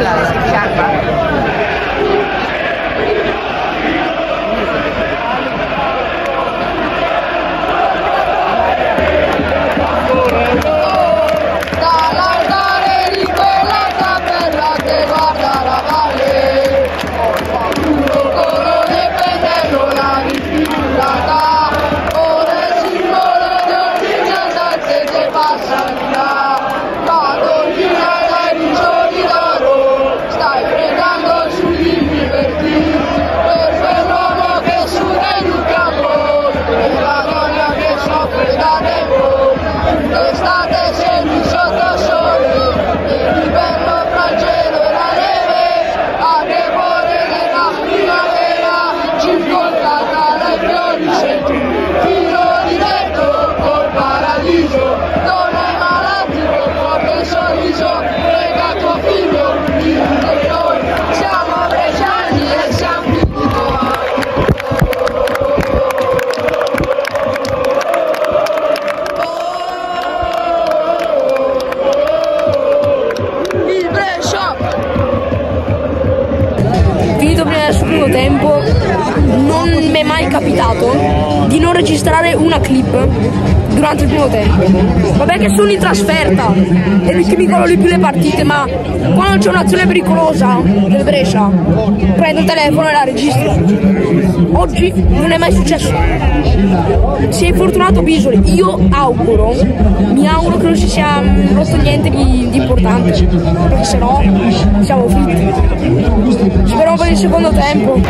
la de mai capitato di non registrare una clip durante il primo tempo. Vabbè che sono in trasferta e mi godo di più le partite, ma quando c'è un'azione pericolosa del Brescia, prendo il telefono e la registro. Oggi non è mai successo. Si è infortunato Bisoli. Io auguro, mi auguro che non si sia rotto niente di, di importante, perché sennò siamo fritti. Speriamo per il secondo tempo.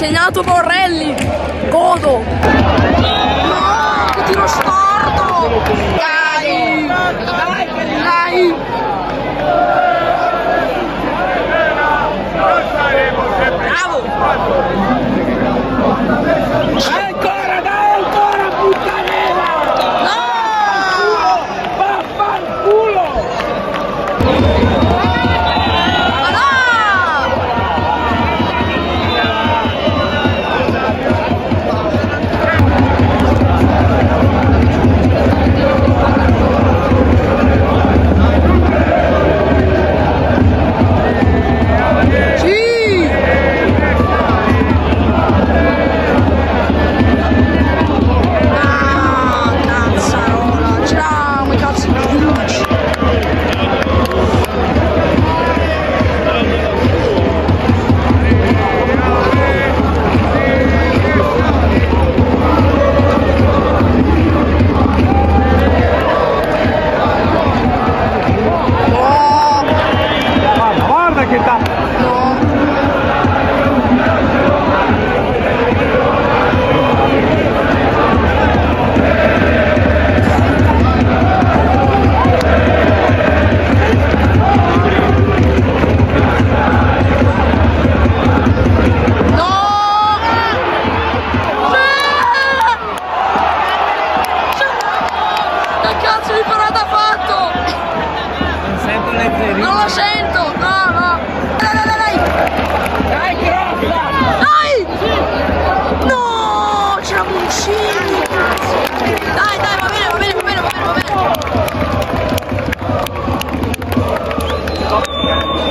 Segnato Borrelli. Godo.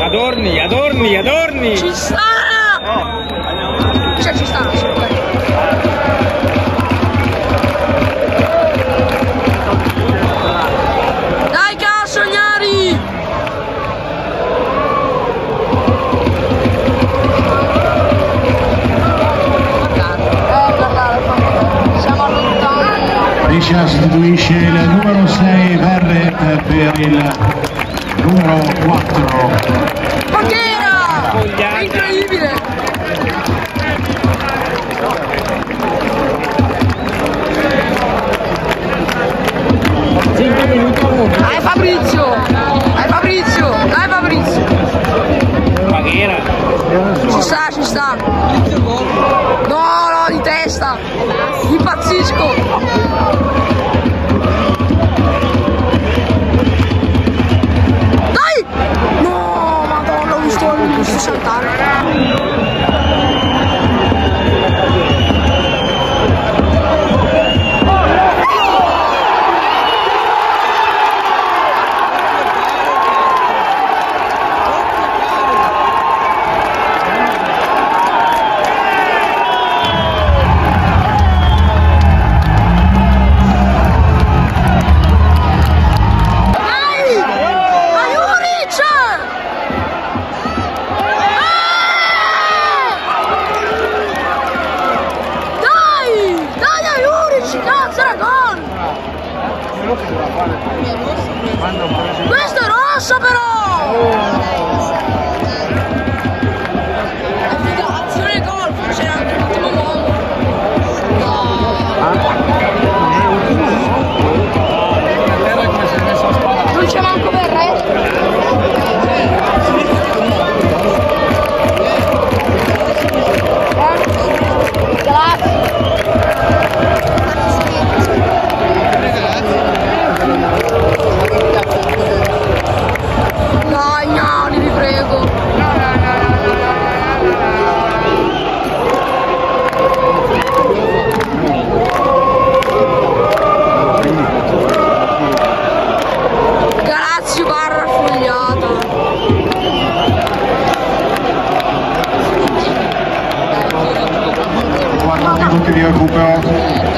Adorni, adorni, adorni! Ci sta! Cioè, ci sta. Dai, cazzo, Gnari! Eh, siamo lontani. Brescia sostituisce il numero 6 Verret per il numero 4. Bandiera! È incredibile! Dai Fabrizio! Dai Fabrizio! Dai Fabrizio! Bandiera! Ci sta, ci sta! No, no, di testa! Impazzisco! dragón! No es rosa, pero... Europäer